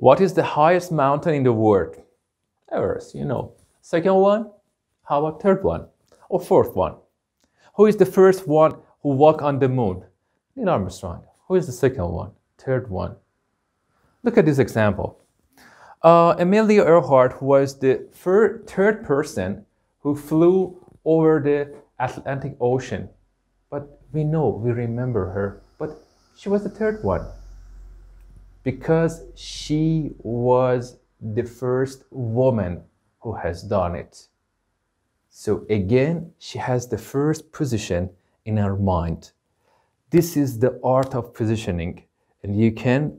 What is the highest mountain in the world? Everest, you know. Second one? How about third one? Or fourth one? Who is the first one who walked on the moon? Neil Armstrong. Who is the second one? Third one. Look at this example. Uh, Amelia Earhart was the third, third person who flew over the Atlantic Ocean. But we know, we remember her, but she was the third one because she was the first woman who has done it. So again, she has the first position in our mind. This is the art of positioning, and you can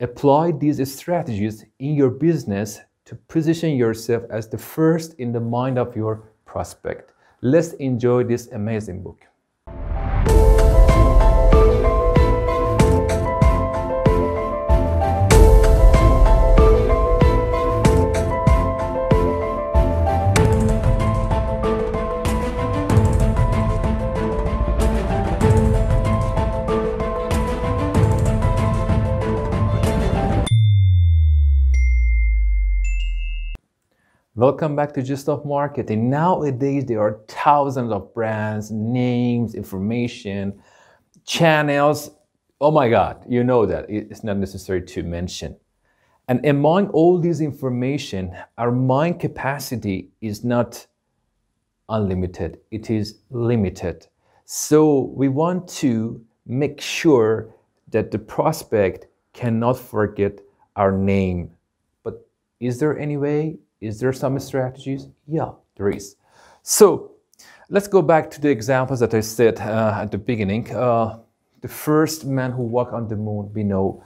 apply these strategies in your business to position yourself as the first in the mind of your prospect. Let's enjoy this amazing book. Welcome back to Gist of Marketing. Nowadays, there are thousands of brands, names, information, channels. Oh my God, you know that. It's not necessary to mention. And among all this information, our mind capacity is not unlimited, it is limited. So we want to make sure that the prospect cannot forget our name. But is there any way is there some strategies? Yeah, there is. So let's go back to the examples that I said uh, at the beginning. Uh, the first man who walked on the moon, we know.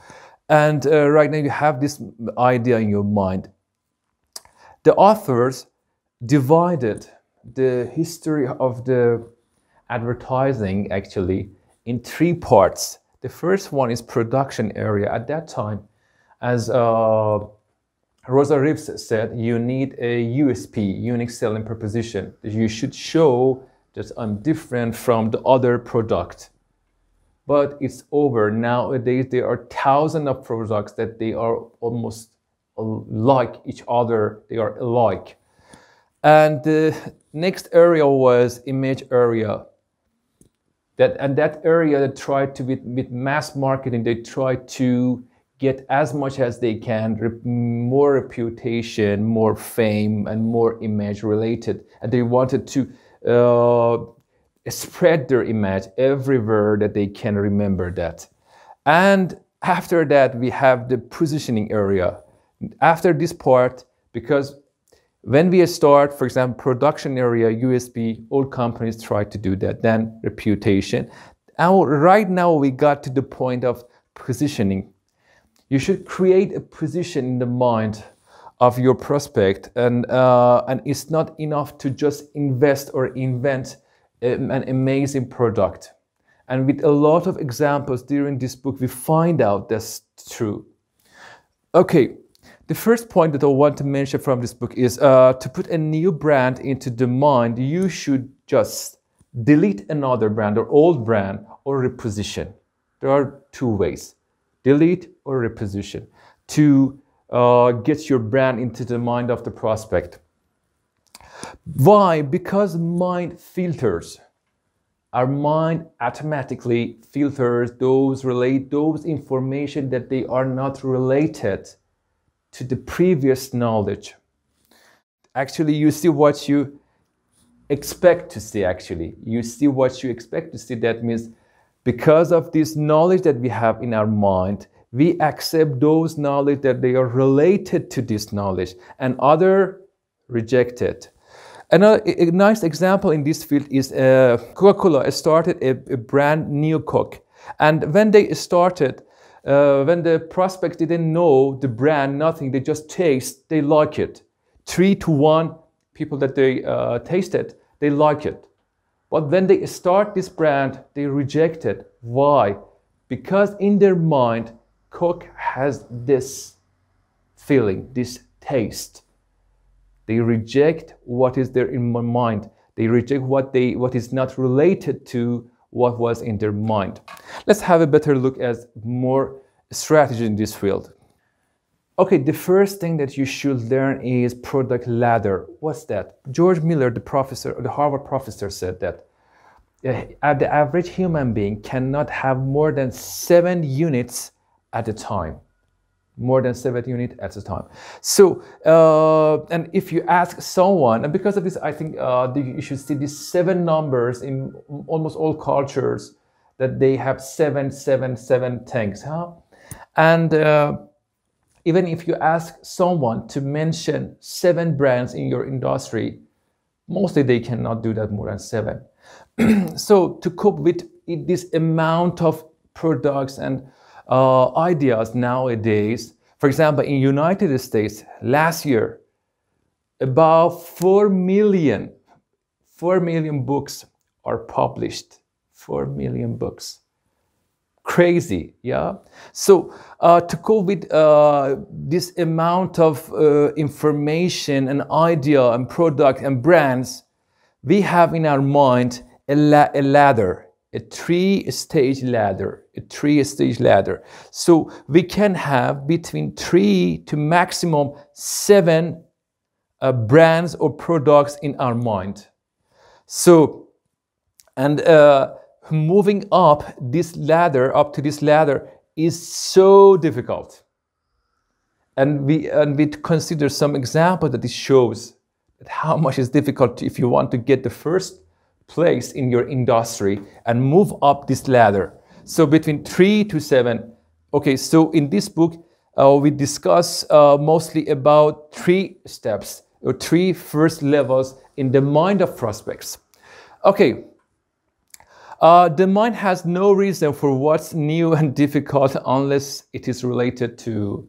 And uh, right now you have this idea in your mind. The authors divided the history of the advertising actually in three parts. The first one is production area. At that time, as uh, Rosser Reeves said you need a USP, unique selling proposition. You should show that I'm different from the other product. But it's over. Nowadays, there are thousands of products that they are almost like each other. They are alike. And the next area was image area. That, and that area that tried to, with, with mass marketing, they tried to get as much as they can, more reputation, more fame, and more image related. And they wanted to uh, spread their image everywhere that they can remember that. And after that, we have the positioning area. After this part, because when we start, for example, production area, USP, all companies try to do that. Then reputation. And right now we got to the point of positioning you should create a position in the mind of your prospect and uh, and it's not enough to just invest or invent an amazing product. And with a lot of examples during this book we find out that's true. Okay the first point that i want to mention from this book is uh, to put a new brand into the mind you should just delete another brand or old brand or reposition. There are two ways delete or reposition to uh, get your brand into the mind of the prospect. Why? Because mind filters. Our mind automatically filters those relate those information that they are not related to the previous knowledge. Actually, you see what you expect to see actually. You see what you expect to see. That means because of this knowledge that we have in our mind, we accept those knowledge that they are related to this knowledge and other reject it. Another a nice example in this field is uh, Coca-Cola started a, a, brand new Coke. And when they started, uh, when the prospects didn't know the brand, nothing, they just taste, they like it. Three to one people that they uh, tasted, they like it. But when they start this brand, they reject it. Why? Because in their mind, Coke has this feeling, this taste. They reject what is there in my mind. They reject what they what is not related to what was in their mind. Let's have a better look at more strategy in this field. Okay, the first thing that you should learn is product ladder. What's that? George Miller, the professor, the Harvard professor, said that uh, the average human being cannot have more than seven units at a time. More than seven units at a time. So, uh, and if you ask someone, and because of this, I think uh, you should see these seven numbers in almost all cultures that they have seven, seven, seven tanks, huh? And uh, even if you ask someone to mention seven brands in your industry, mostly they cannot do that more than seven. so to cope with this amount of products and uh, ideas nowadays, for example, in United States last year, about 4 million, 4 million books are published. 4 million books crazy yeah? So uh, to cope with uh, this amount of uh, information and idea and product and brands we have in our mind a, la a ladder a three stage ladder a three stage ladder. So we can have between three to maximum seven uh, brands or products in our mind. So and uh, moving up this ladder, up to this ladder, is so difficult. And we, and we consider some example that this shows that how much is difficult if you want to get the first place in your industry and move up this ladder. So between three to seven. Okay, so in this book, uh, we discuss uh, mostly about three steps or three first levels in the mind of prospects. Okay, uh, the mind has no reason for what's new and difficult unless it is related to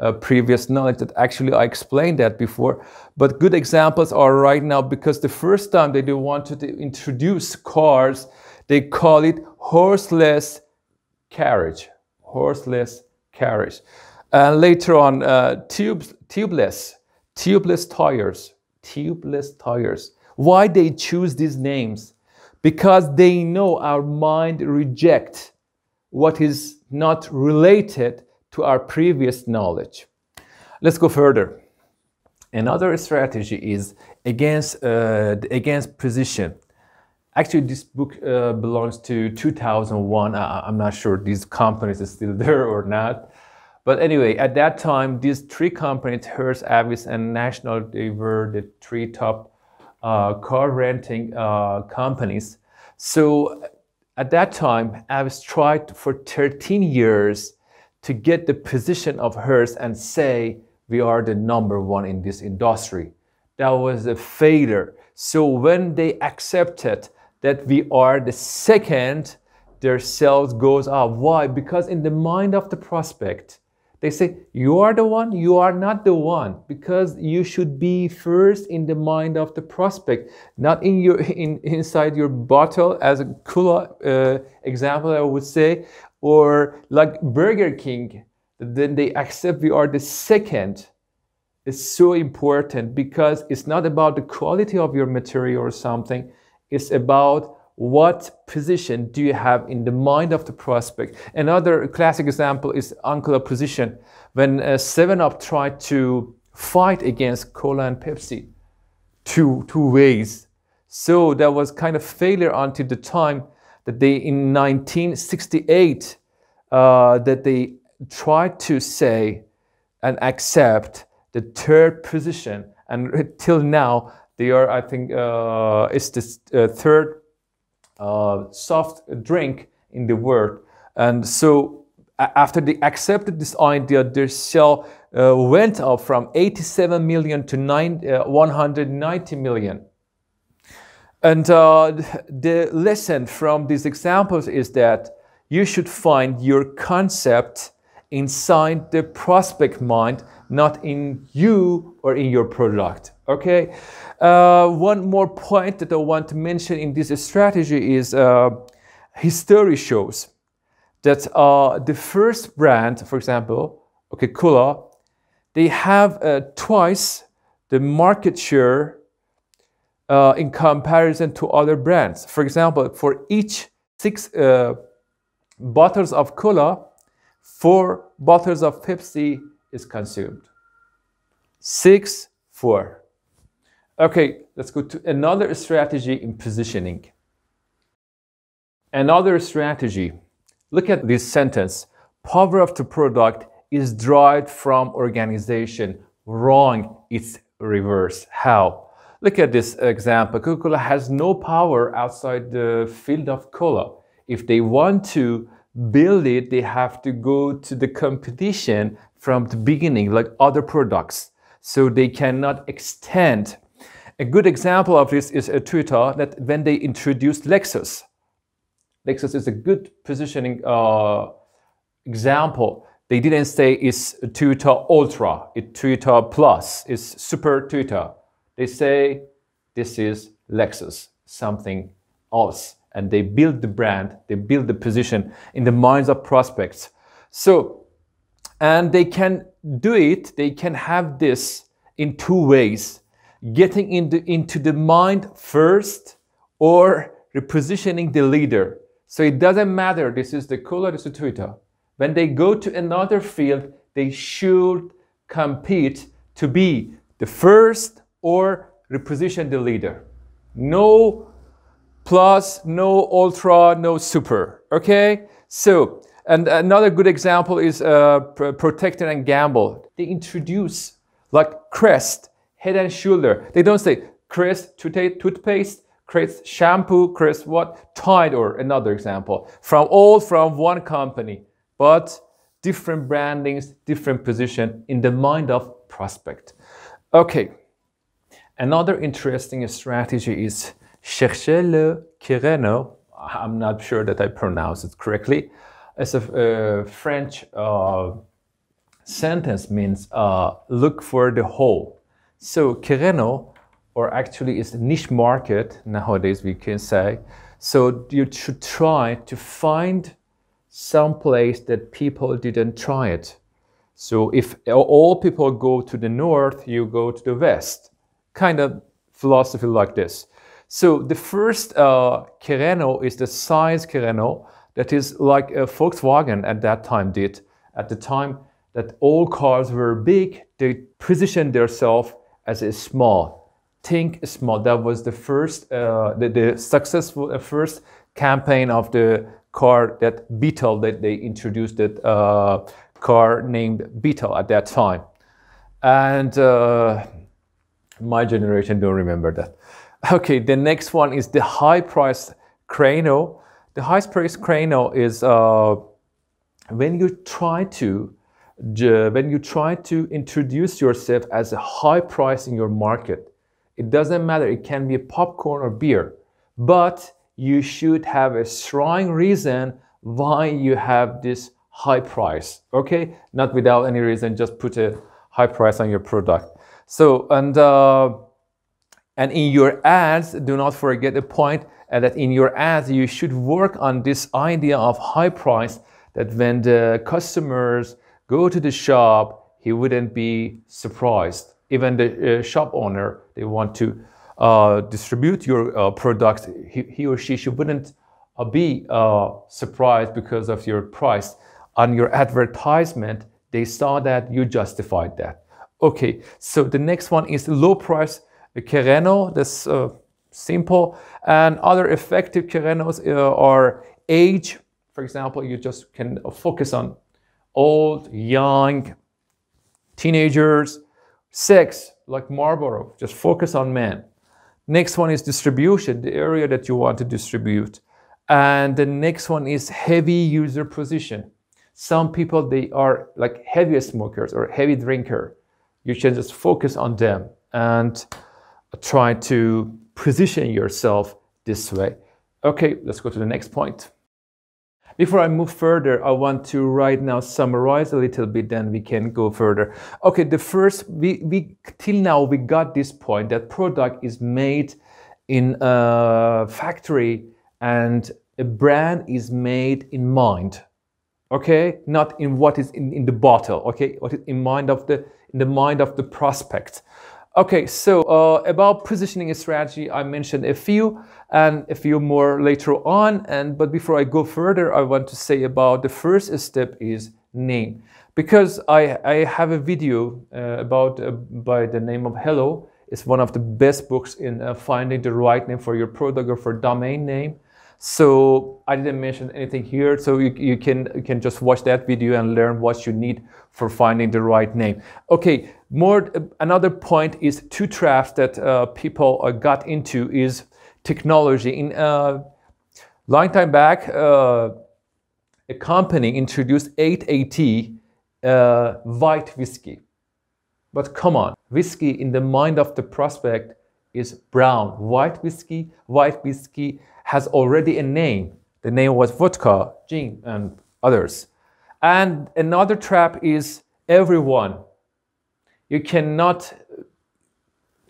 uh, previous knowledge that actually I explained that before. But good examples are right now because the first time they wanted to introduce cars, they call it horseless carriage. Horseless carriage. And later on, uh, tubes, tubeless, tubeless tires, tubeless tires. Why they choose these names? Because they know our mind rejects what is not related to our previous knowledge. Let's go further. Another strategy is against, uh, against position. Actually, this book uh, belongs to 2001. I, am not sure these companies are still there or not. But anyway, at that time, these three companies, Hertz, Avis, and National, they were the three top car renting uh, companies. So at that time, Avis tried for 13 years to get the position of Hertz and say we are the number one in this industry. That was a failure. So when they accepted that we are the second, their sales goes up. Why? Because in the mind of the prospect, they say, You are the one, you are not the one, because you should be first in the mind of the prospect, not in your in, inside your bottle, as a cool uh, example, I would say, or like Burger King, then they accept we are the second. It's so important because it's not about the quality of your material or something, it's about what position do you have in the mind of the prospect? Another classic example is Uncola position. When uh, 7-Up tried to fight against Cola and Pepsi, two, two ways. So that was kind of failure until the time that they, in 1968, uh, that they tried to say and accept the third position. And till now, they are, I think, uh, it's the uh, third uh, soft drink in the world. And so after they accepted this idea, their sale uh, went up from 87 million to nine, uh, 190 million. And uh, the lesson from these examples is that you should find your concept inside the prospect mind, not in you or in your product. Okay. Uh, one more point that I want to mention in this strategy is uh, history shows that uh, the first brand, for example, okay, Cola, they have uh, twice the market share uh, in comparison to other brands. For example, for each six uh, bottles of Cola, four bottles of Pepsi is consumed. Six, four. Okay, let's go to another strategy in positioning. Another strategy. Look at this sentence. Power of the product is derived from organization. Wrong, it's reverse. How? Look at this example. Coca-Cola has no power outside the field of cola. If they want to build it, they have to go to the competition from the beginning, like other products. So they cannot extend. A good example of this is a Toyota that when they introduced Lexus, Lexus is a good positioning uh, example. They didn't say it's Toyota Ultra, it's Toyota Plus, it's Super Toyota. They say this is Lexus, something else. And they build the brand, they build the position in the minds of prospects. So, and they can do it, they can have this in two ways getting into, into the mind first or repositioning the leader. So it doesn't matter, this is the is the Toyota. When they go to another field, they should compete to be the first or reposition the leader. No plus, no ultra, no super. Okay? So, and another good example is uh, Procter and Gamble. They introduce like Crest, Head and Shoulder. They don't say Crest toothpaste, Crest shampoo, Crest what? Tide or another example. From all from one company, but different brandings, different position in the mind of prospect. Okay. Another interesting strategy is chercher le créneau. I'm not sure that I pronounce it correctly. It's a uh, French uh, sentence means uh, look for the hole. So créneau or actually it's niche market nowadays we can say. So you should try to find some place that people didn't try it. So if all people go to the north, you go to the west. Kind of philosophy like this. So the first uh, is the size créneau that is like Volkswagen at that time did. At the time that all cars were big, they positioned themselves as a small think small. That was the first, uh, the, the, successful uh, first campaign of the car that Beetle that they introduced that uh, car named Beetle at that time, and uh, my generation don't remember that. Okay, the next one is the high price Créneau. The high price Créneau is uh, when you try to when you try to introduce yourself as a high price in your market it doesn't matter, it can be a popcorn or beer, but you should have a strong reason why you have this high price, okay? Not without any reason, just put a high price on your product. So, and, uh, and in your ads, do not forget the point uh, that in your ads, you should work on this idea of high price that when the customers go to the shop, he wouldn't be surprised even the uh, shop owner, they want to uh, distribute your uh, product, he, he, or she shouldn't uh, be surprised because of your price. On your advertisement, they saw that you justified that. Okay, so the next one is low price Créneau. That's uh, simple. And other effective Créneaux are age. For example, you just can focus on old, young, teenagers, Sex, like Marlboro, just focus on men. Next one is distribution, the area that you want to distribute. And the next one is heavy user position. Some people, they are like heavy smokers or heavy drinker. You should just focus on them and try to position yourself this way. Okay, let's go to the next point. Before I move further, I want to right now summarize a little bit, then we can go further. Okay, the first, we, we till now we got this point that product is made in a factory and a brand is made in mind. Okay, not in what is in, in the bottle. Okay, what is in mind of the in the mind of the prospect. Okay, so uh, about positioning a strategy, I mentioned a few and a few more later on. And but before I go further, I want to say about the first step is name. because I, I have a video uh, about uh, by the name of Hello. It's one of the best books in uh, finding the right name for your product or for domain name. So I didn't mention anything here. So you, you can you can just watch that video and learn what you need for finding the right name. Okay, more another point is two traps that uh, people uh, got into is technology. In uh, long time back, uh, a company introduced 880 uh, white whiskey. But come on, whiskey in the mind of the prospect is brown. White whiskey, white whiskey has already a name. The name was vodka, gin, and others. And another trap is everyone. You cannot,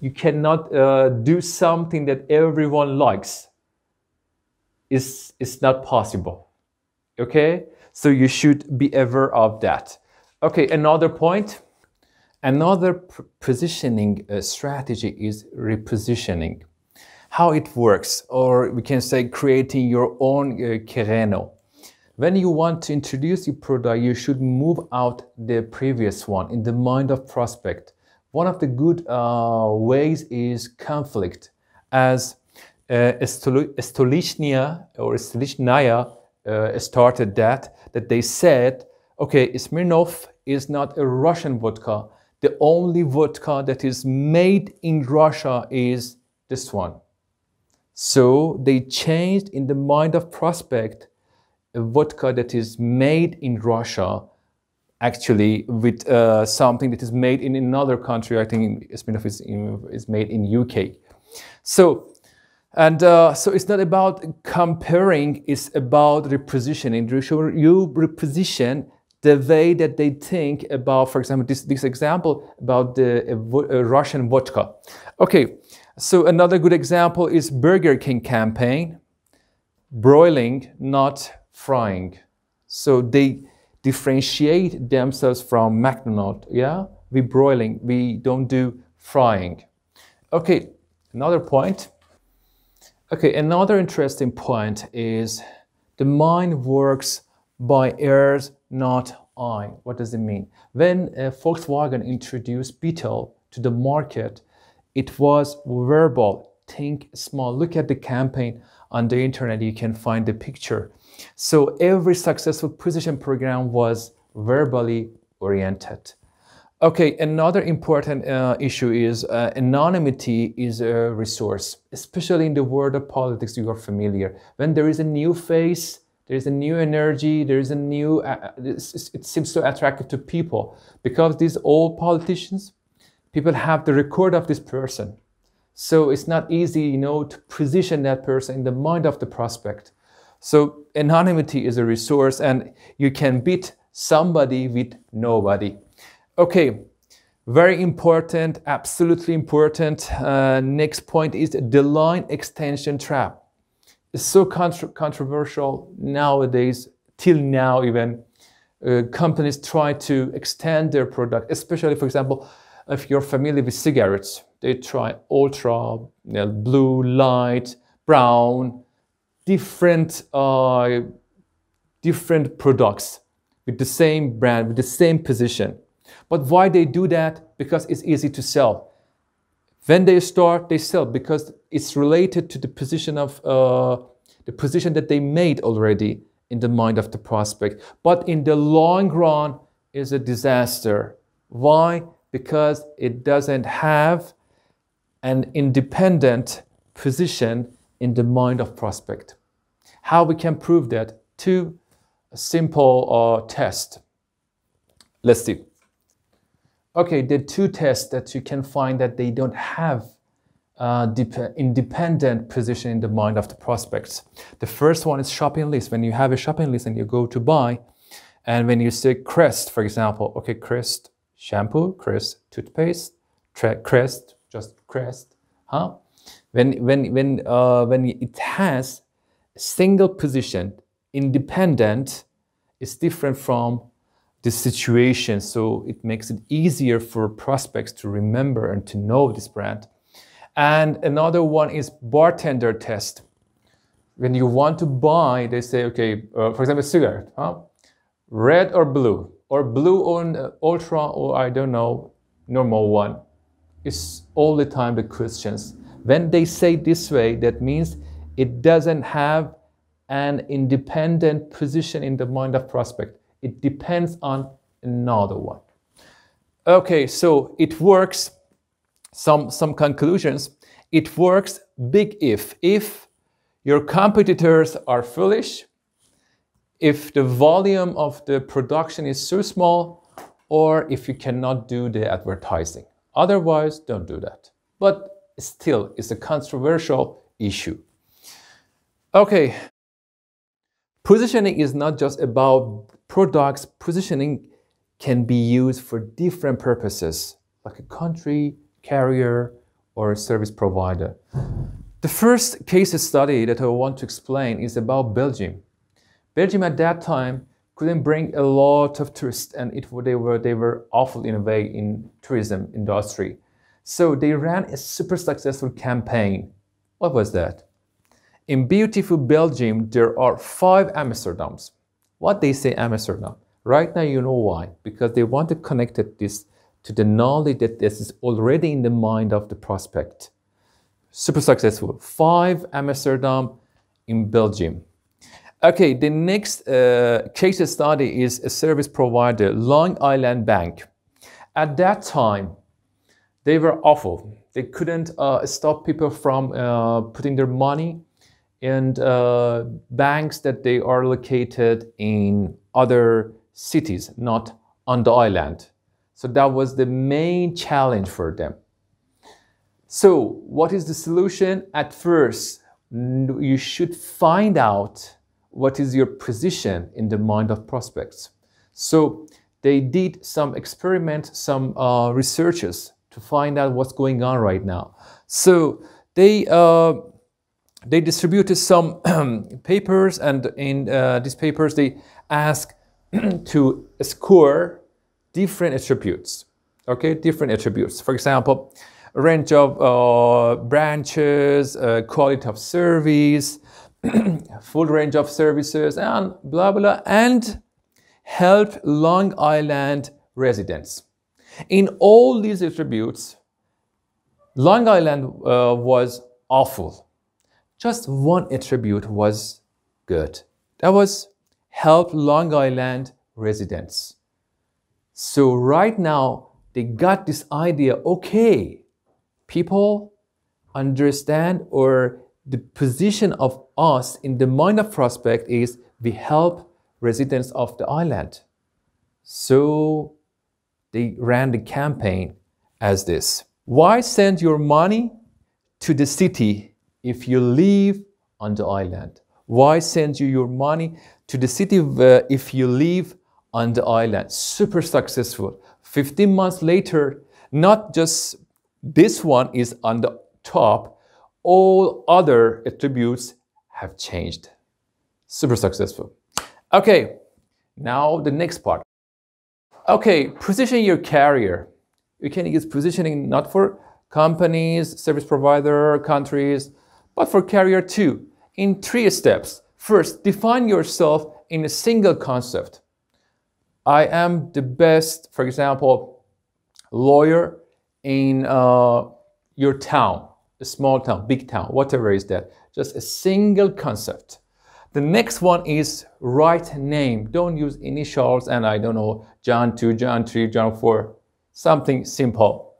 you cannot uh, do something that everyone likes. It's, it's not possible. Okay? So you should be aware of that. Okay, another point. Another positioning uh, strategy is repositioning. How it works, or we can say creating your own uh, Créneau. When you want to introduce your product, you should move out the previous one in the mind of prospect. One of the good uh, ways is conflict, as uh, Stolichnia or Stolichnaya uh, started that, that they said okay, Smirnoff is not a Russian vodka. The only vodka that is made in Russia is this one. So they changed in the mind of prospect a vodka that is made in Russia actually with uh, something that is made in another country. I think Smirnoff is, is made in UK. So and uh, so it's not about comparing, it's about repositioning. You reposition the way that they think about, for example, this, this example about the uh, Russian vodka. Okay, so another good example is Burger King campaign, broiling, not frying. So they differentiate themselves from McDonald's. Yeah, we broiling, we don't do frying. Okay, another point. Okay, another interesting point is the mind works by ears not I. What does it mean? When uh, Volkswagen introduced Beetle to the market, it was verbal. Think small. Look at the campaign on the internet. You can find the picture. So every successful position program was verbally oriented. Okay, another important uh, issue is uh, anonymity is a resource, especially in the world of politics you are familiar. When there is a new face, there's a new energy, there's a new, uh, uh it seems so attractive to people because these old politicians, people have the record of this person. So it's not easy, you know, to position that person in the mind of the prospect. So anonymity is a resource and you can beat somebody with nobody. Okay, very important, absolutely important. Uh, next point is the line extension trap is so contra controversial nowadays, till now even. Uh, companies try to extend their product, especially, for example, if you're familiar with cigarettes, they try ultra, you know, blue, light, brown, different, uh, different products with the same brand, with the same position. But why they do that? Because it's easy to sell. When they start, they sell because it's related to the position of uh, the position that they made already in the mind of the prospect. But in the long run, is a disaster. Why? Because it doesn't have an independent position in the mind of prospect. How we can prove that? Two simple uh, tests. Let's see. Okay, the two tests that you can find that they don't have uh, independent position in the mind of the prospects. The first one is shopping list. When you have a shopping list and you go to buy, and when you say Crest, for example, okay, Crest shampoo, Crest toothpaste, Crest, just Crest, huh? When when when uh, when it has single position, independent, is different from the situation. So it makes it easier for prospects to remember and to know this brand. And another one is bartender test. When you want to buy, they say, okay, uh, for example, cigarette, huh? red or blue? or blue on uh, ultra or I don't know, normal one. It's all the time the questions. When they say this way, that means it doesn't have an independent position in the mind of prospect. It depends on another one. Okay, so it works. Some, some conclusions. It works big if. If your competitors are foolish, if the volume of the production is so small, or if you cannot do the advertising. Otherwise, don't do that. But still, it's a controversial issue. Okay, positioning is not just about products. Positioning can be used for different purposes, like a country, carrier, or a service provider. The first case study that I want to explain is about Belgium. Belgium at that time couldn't bring a lot of tourists and it, they, were, they were awful in a way in tourism industry. So they ran a super successful campaign. What was that? In beautiful Belgium, there are five Amsterdams. What they say Amsterdam? Right now you know why. Because they want to connect this to the knowledge that this is already in the mind of the prospect. Super successful. Five Amsterdam in Belgium. Okay, the next uh, case study is a service provider, Long Island Bank. At that time, they were awful. They couldn't uh, stop people from uh, putting their money in uh, banks that they are located in other cities, not on the island. So that was the main challenge for them. So what is the solution? At first, you should find out what is your position in the mind of prospects. So they did some experiment, some uh, researches to find out what's going on right now. So they uh, they distributed some papers, and in uh, these papers they ask to score different attributes. Okay, different attributes. For example, range of uh, branches, uh, quality of service, full range of services and blah blah and help Long Island residents. In all these attributes, Long Island uh, was awful. Just one attribute was good. That was help Long Island residents. So right now, they got this idea, okay, people understand or the position of us in the mind of prospect is we help residents of the island. So they ran the campaign as this. Why send your money to the city if you live on the island? Why send you your money to the city uh, if you live on the island? Super successful. 15 months later, not just this one is on the top, all other attributes have changed. Super successful. Okay, now the next part. Okay, position your carrier. You can use positioning not for companies, service provider, countries, but for carrier too, in three steps. First, define yourself in a single concept. I am the best, for example, lawyer in uh, your town a small town, big town, whatever is that. Just a single concept. The next one is right name. Don't use initials and I don't know, John 2, John 3, John 4. Something simple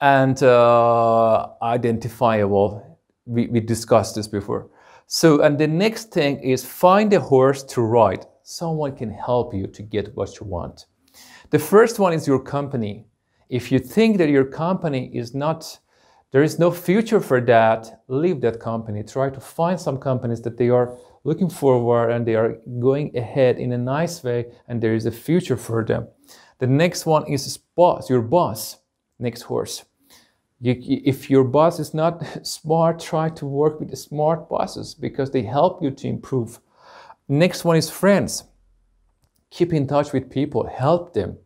and uh, identifiable. We, we discussed this before. So, and the next thing is find a horse to ride. Someone can help you to get what you want. The first one is your company. If you think that your company is not there is no future for that, leave that company. Try to find some companies that they are looking forward and they are going ahead in a nice way and there is a future for them. The next one is boss, your boss, next horse. You, if your boss is not smart, try to work with the smart bosses because they help you to improve. Next one is friends. Keep in touch with people, help them.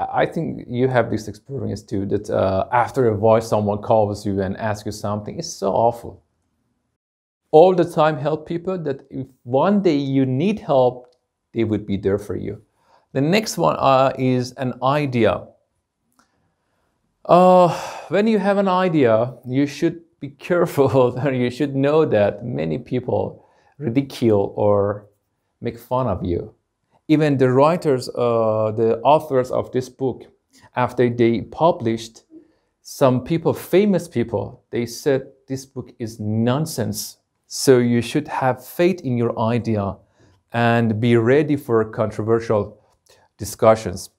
I think you have this experience too that uh, after a voice someone calls you and asks you something, it's so awful. All the time help people that if one day you need help, they would be there for you. The next one uh, is an idea. Uh, when you have an idea, you should be careful you should know that many people ridicule or make fun of you. Even the writers, uh, the authors of this book, after they published, some people, famous people, they said this book is nonsense. So you should have faith in your idea and be ready for controversial discussions.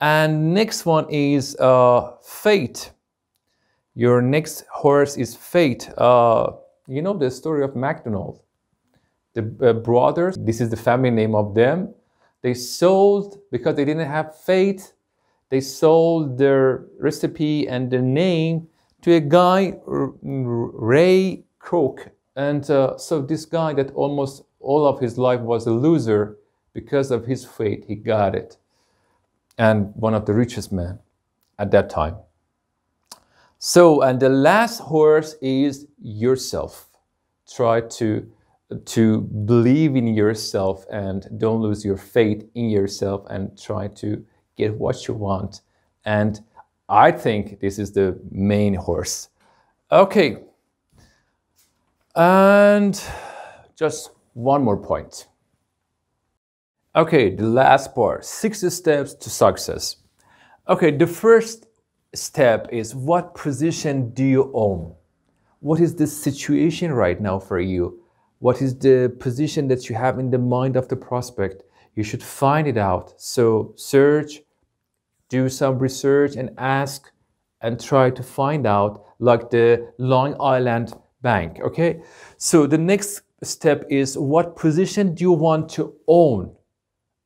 And next one is uh, fate. Your next horse is fate. Uh, you know the story of McDonald. The uh, brothers, this is the family name of them. They sold, because they didn't have faith, they sold their recipe and their name to a guy, Ray Kroc. And uh, so this guy that almost all of his life was a loser, because of his faith, he got it. And one of the richest men at that time. So, and the last horse is yourself. Try to to believe in yourself and don't lose your faith in yourself and try to get what you want. And I think this is the main horse. Okay. And just one more point. Okay, the last part, six steps to success. Okay, the first step is what position do you own? What is the situation right now for you? What is the position that you have in the mind of the prospect? You should find it out. So search, do some research and ask and try to find out like the Long Island Bank, okay? So the next step is what position do you want to own?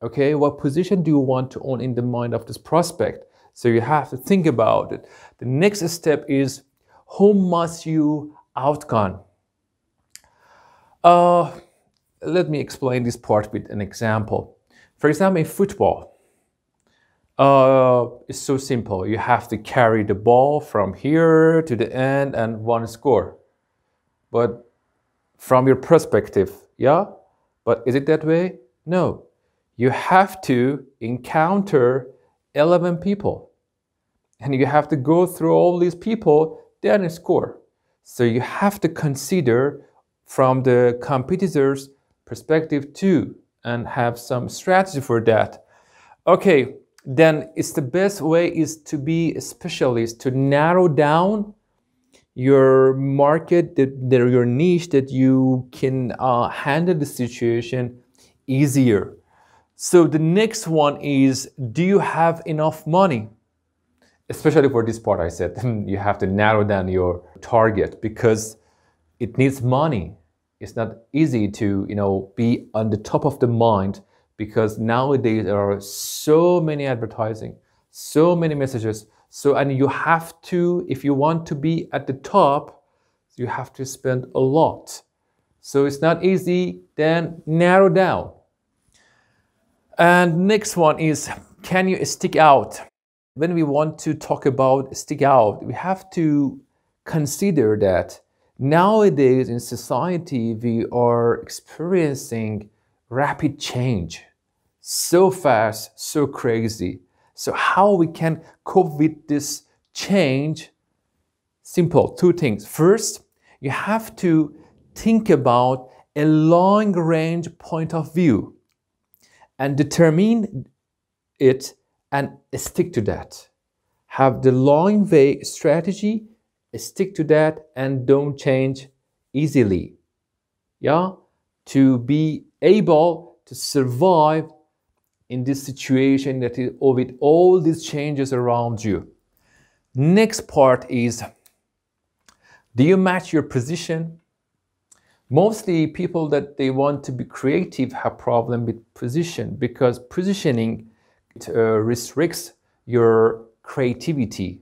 Okay, what position do you want to own in the mind of this prospect? So you have to think about it. The next step is who must you outgun? Uh, let me explain this part with an example. For example, in football, uh, it's so simple. You have to carry the ball from here to the end and one score. But from your perspective, yeah? But is it that way? No. You have to encounter 11 people. And you have to go through all these people, then score. So you have to consider from the competitor's perspective too and have some strategy for that. Okay, then it's the best way is to be a specialist, to narrow down your market, the, the, your niche that you can uh, handle the situation easier. So the next one is, do you have enough money? Especially for this part, I said you have to narrow down your target because it needs money it's not easy to you know be on the top of the mind because nowadays there are so many advertising so many messages. So and you have to if you want to be at the top you have to spend a lot. So it's not easy. Then narrow down. And next one is can you stick out? When we want to talk about stick out we have to consider that Nowadays in society, we are experiencing rapid change, so fast, so crazy. So how we can cope with this change? Simple, two things. First, you have to think about a long range point of view and determine it and stick to that. Have the long way strategy stick to that and don't change easily. Yeah? To be able to survive in this situation that is with all these changes around you. Next part is do you match your position? Mostly people that they want to be creative have problem with position because positioning uh, restricts your creativity.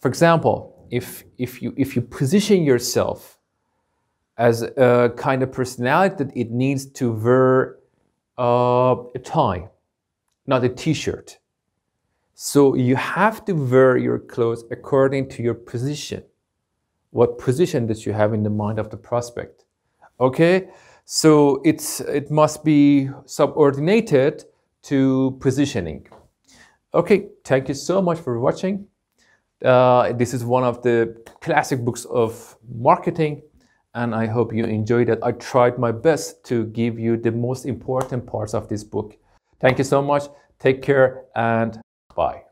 For example, if if you if you position yourself as a kind of personality that it needs to wear uh, a tie, not a t-shirt. So you have to wear your clothes according to your position. What position that you have in the mind of the prospect. Okay? So it's it must be subordinated to positioning. Okay, thank you so much for watching. Uh, this is one of the classic books of marketing, and I hope you enjoyed it. I tried my best to give you the most important parts of this book. Thank you so much. Take care and bye.